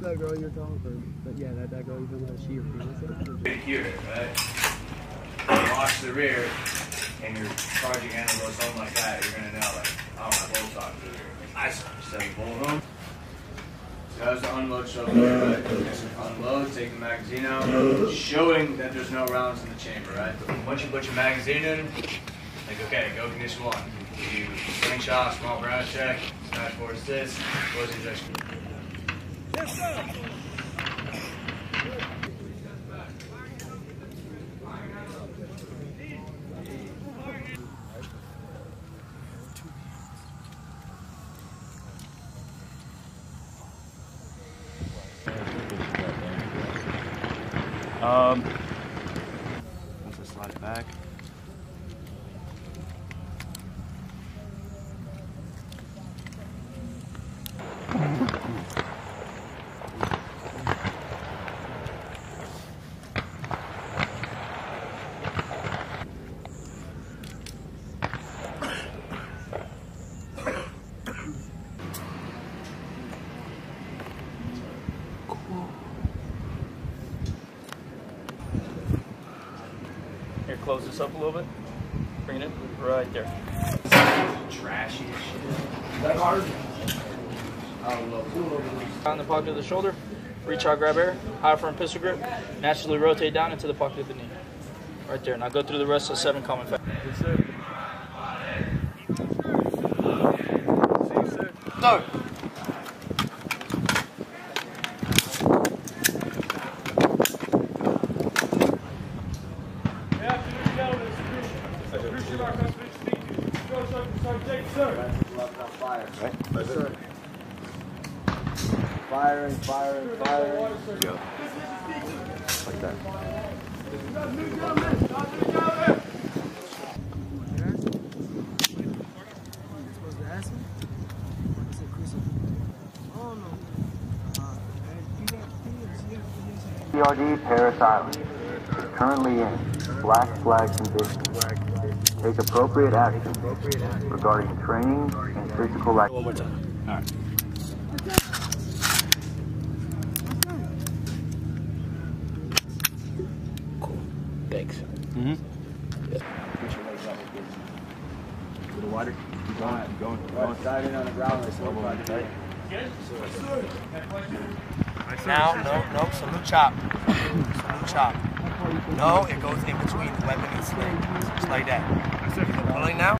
That girl you're talking for, but yeah, that, that girl you're talking about, she your fiance? Here, right? You Watch the rear, and you're charging animals, home like that. You're gonna know, like, I. So unload take the magazine out, showing that there's no rounds in the chamber, right? Once you put your magazine in, like, okay, go condition one. You slingshot, small ground check, smash force this, close ejection. Um, once I slide it back. Close this up a little bit. Bring it right there. Trashy as shit. On the pocket of the shoulder, reach out, grab air, high front pistol grip, naturally rotate down into the pocket of the knee. Right there. Now go through the rest of seven common fast. Start. Firing, firing, firing. Like that. PRD Parris Island is currently in black flag condition. Take appropriate action regarding training and physical activity. One more time. All right. Thanks. Mm-hmm. A little wider. Keep going. Keep going. Keep going. Dive in on the ground. Elbow tight. Now, no, no, salute chop. Salute chop. No, it goes in between the weapon and sling. Just like that. Pulling now.